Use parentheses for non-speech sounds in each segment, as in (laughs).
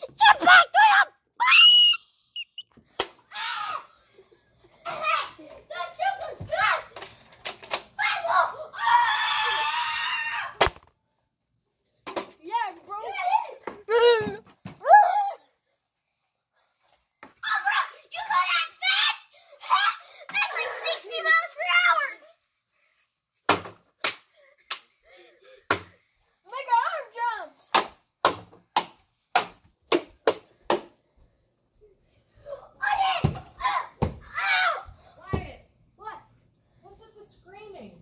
Get back to the The sugar's good! Bible! Yeah, bro. Oh, bro, you go that fast? That's like 60 miles per hour! Make arm jumps. Okay! Uh, ow! Quiet. What? What's with the screaming? Now let the doggies out. Okay. Yo! Don't shoot me.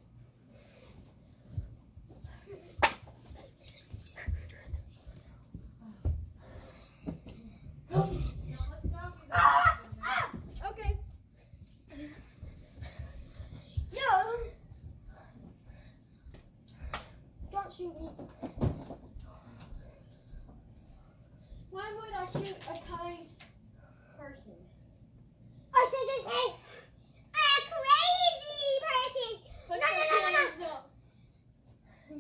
Why would I shoot a kind person? I should just say, a crazy person! Put No, your no, no, no, hands up.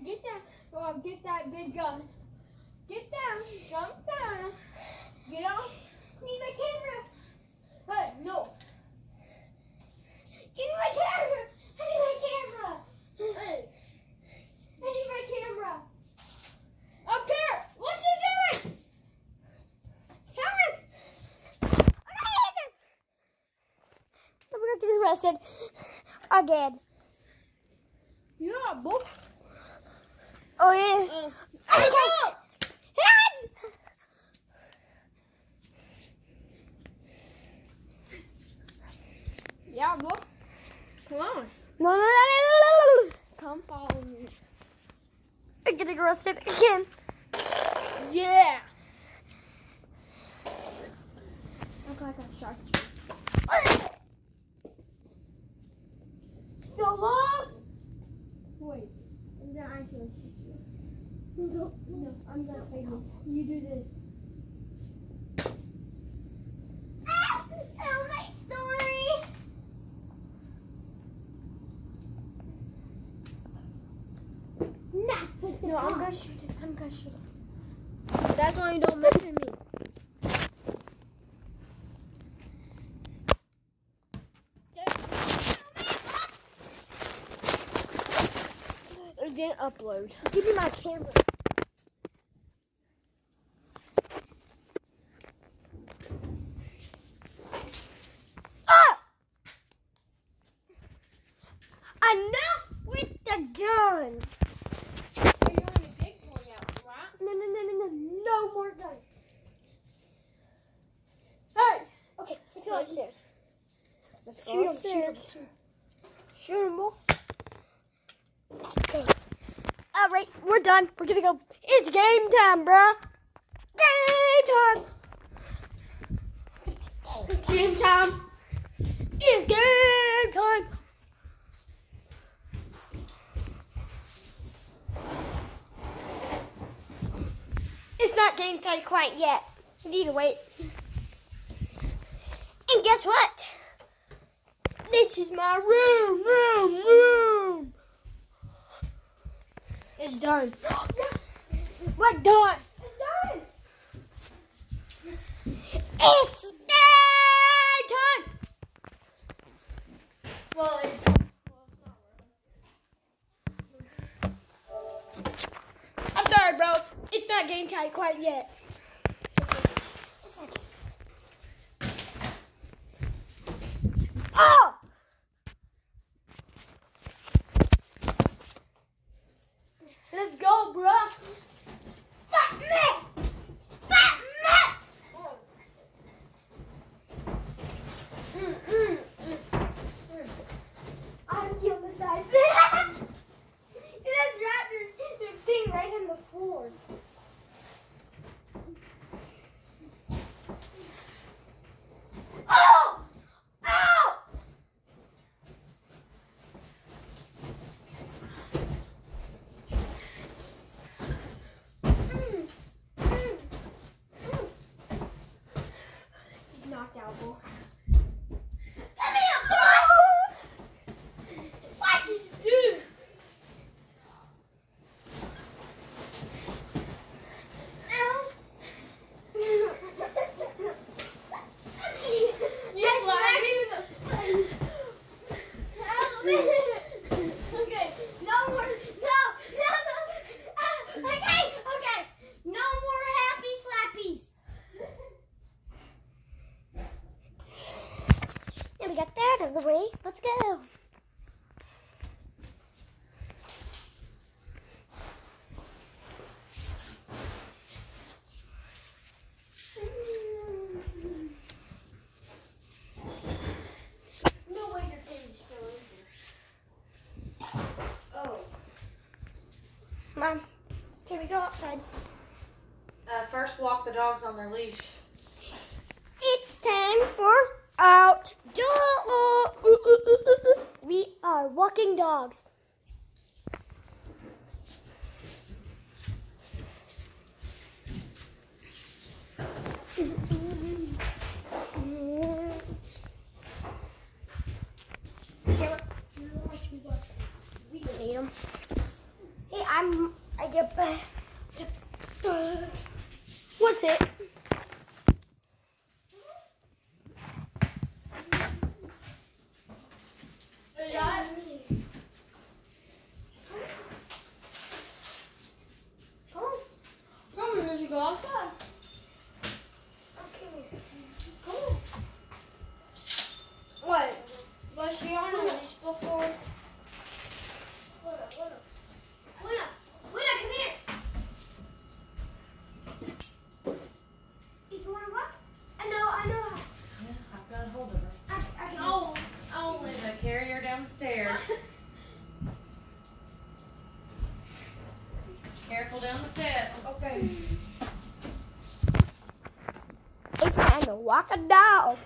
Get that. Oh, get that big gun. Get down. Jump down. Get off. Need my camera! Hey, no. Give me my camera! I need my camera! Hey, I need my camera! up here. What you doing? Camera! I'm gonna get arrested again. Yeah, boy. Oh yeah. Uh, Okay. Yeah, boy. Come on. No, no, no, no, no, no. Come follow me. I'm getting arrested again. Yeah. Look like I shot you. Still long? Wait. I'm gonna actually shoot you. No, I'm fake it. You do this. No, I'm gonna shoot it. I'm gonna shoot it. That's why you don't mention me. It didn't upload. Give me my camera. Enough with the guns. you only big boy out, right? No, no, no, no, no, no more guns. Hey! Okay, let's go upstairs. Let's Shoot him, shoot him. Shoot him, boy. Okay. All right, we're done. We're gonna go. It's game time, bruh. Game time. Game time. It's game time. It's not game time quite yet. We need to wait. And guess what? This is my room, room, room. It's done. (gasps) What done? It's done. It's quite yet. Oh! Let's go, bro. Mm, mm, mm, mm. On the other side. (laughs) it has wrapped your, your thing right on the floor. 小。Can we go outside? Uh, first, walk the dogs on their leash. It's time for outdoor. Uh, uh, uh, we are walking dogs. We can eat 'em. Hey, I'm. I get. Uh, what's it? Come on. Come on, let's go outside. Come on. What? Was she on a leash before? Luna, Luna. Luna, Luna, come here. You wanna walk? I know, I know. how- Yeah, I've got a hold of her. I, I can. Oh, oh, I'm gonna carry her down the stairs. Careful down the steps. Okay. It's time to walk a dog.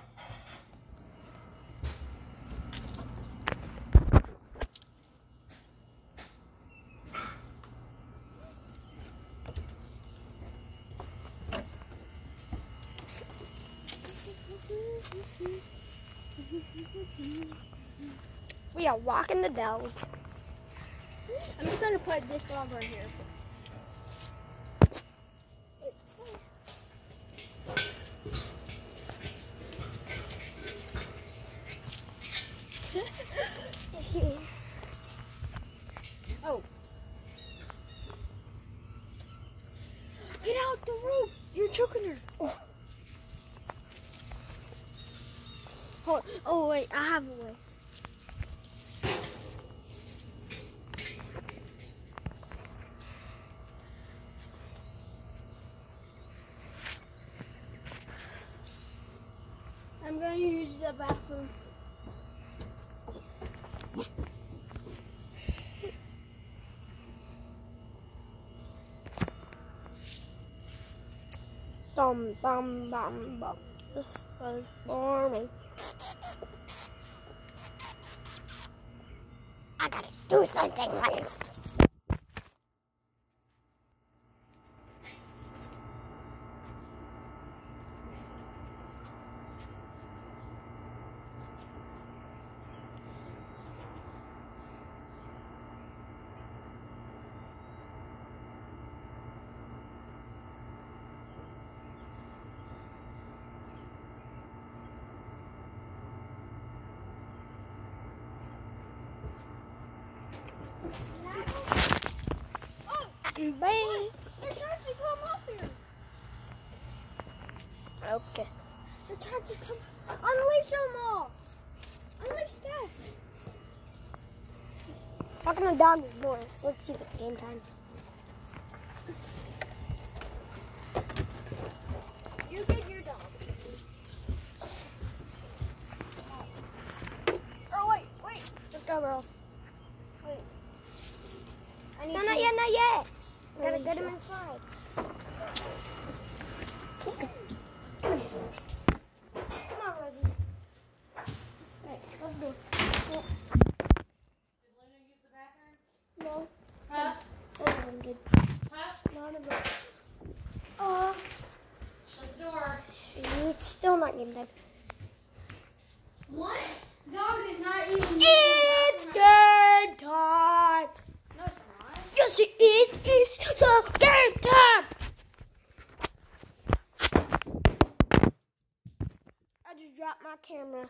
We are walking the dog. I'm just gonna put this dog right here. Oh. Get out the rope! You're choking her. Oh. Hold. Oh wait, I have a way. I'm going to use the bathroom. Dum dum dum dum. This was boring. I gotta do something first. And bang. They're come up here. Okay. They're trying to come. Unleash them all. Unleash that. Walking the dog is boring, so let's see if it's game time. You get your dog. Oh wait, wait. Let's go, girls. Wait. I need No, not yet, not yet. Gotta get him inside. Let's go. Come on. Come on, Rosie. Alright, let's go. Did Luna use the bathroom? No, Huh? oh, I'm good. Huh? Not a bit. Oh, Shut the door. it's still not game time. What? Dog is not even. It's game time. No, it's not. Yes, it is. It's the game time. I just dropped camera.